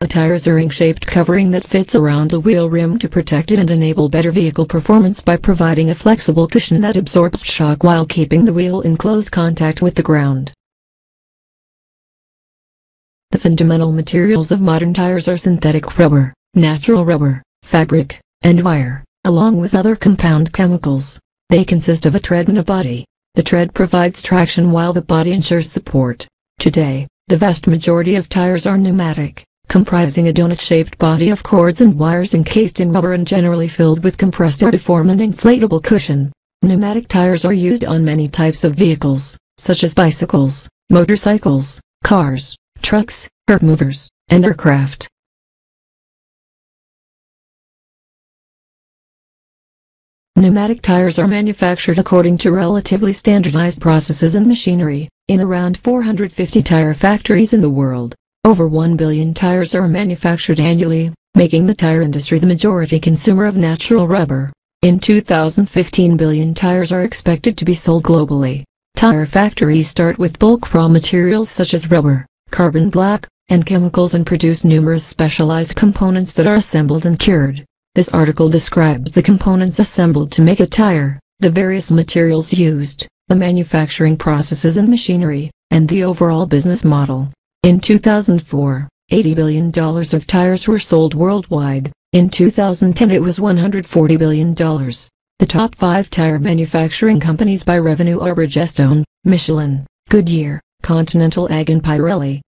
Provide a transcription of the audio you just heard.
A tires are ring-shaped covering that fits around the wheel rim to protect it and enable better vehicle performance by providing a flexible cushion that absorbs shock while keeping the wheel in close contact with the ground. The fundamental materials of modern tires are synthetic rubber, natural rubber, fabric, and wire, along with other compound chemicals. They consist of a tread and a body. The tread provides traction while the body ensures support. Today, the vast majority of tires are pneumatic comprising a donut-shaped body of cords and wires encased in rubber and generally filled with compressed air to form an inflatable cushion. Pneumatic tires are used on many types of vehicles, such as bicycles, motorcycles, cars, trucks, earth movers, and aircraft. Pneumatic tires are manufactured according to relatively standardized processes and machinery, in around 450 tire factories in the world. Over 1 billion tires are manufactured annually, making the tire industry the majority consumer of natural rubber. In 2015 billion tires are expected to be sold globally. Tire factories start with bulk raw materials such as rubber, carbon black, and chemicals and produce numerous specialized components that are assembled and cured. This article describes the components assembled to make a tire, the various materials used, the manufacturing processes and machinery, and the overall business model. In 2004, $80 billion of tires were sold worldwide. In 2010 it was $140 billion. The top five tire manufacturing companies by revenue are Bridgestone, Michelin, Goodyear, Continental AG and Pirelli.